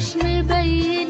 مش مبين